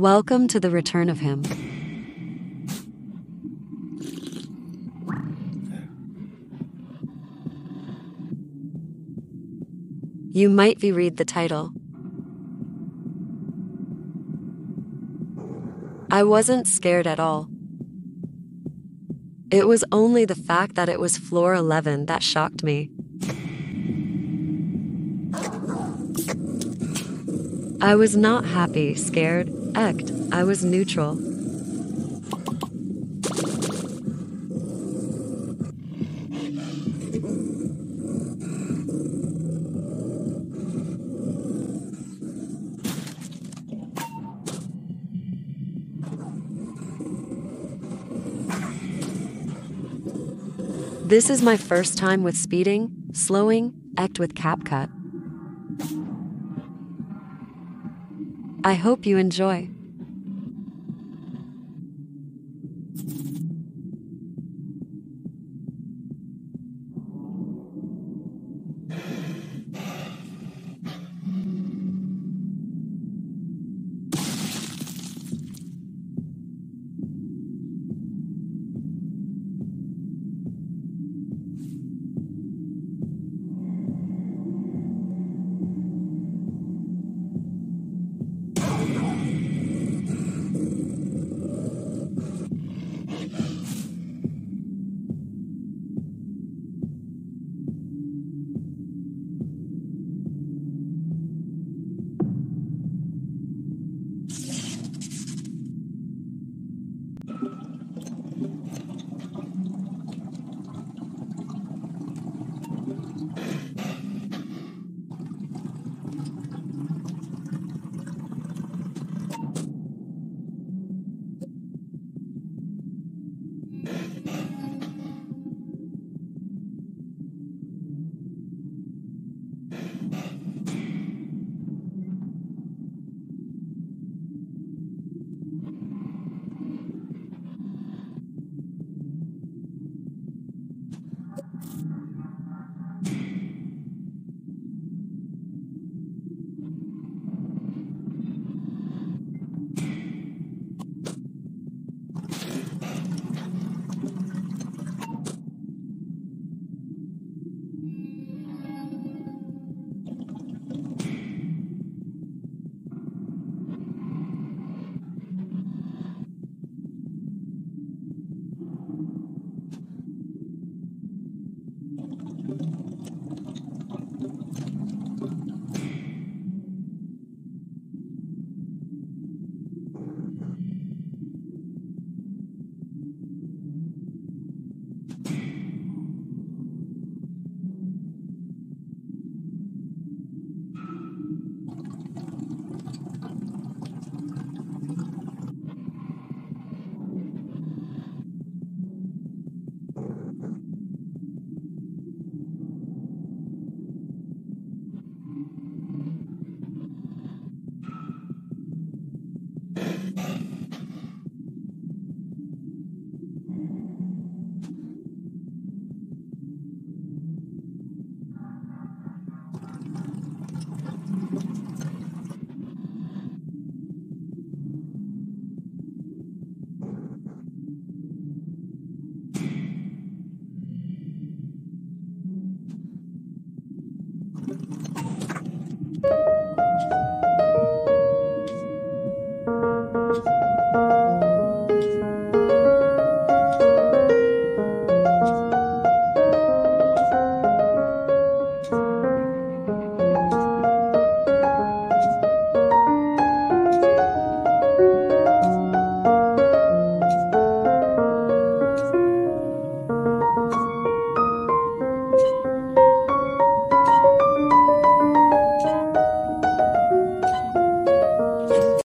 Welcome to the return of him. You might be read the title. I wasn't scared at all. It was only the fact that it was floor 11 that shocked me. I was not happy, scared, act. I was neutral. This is my first time with speeding, slowing, act with CapCut. I hope you enjoy.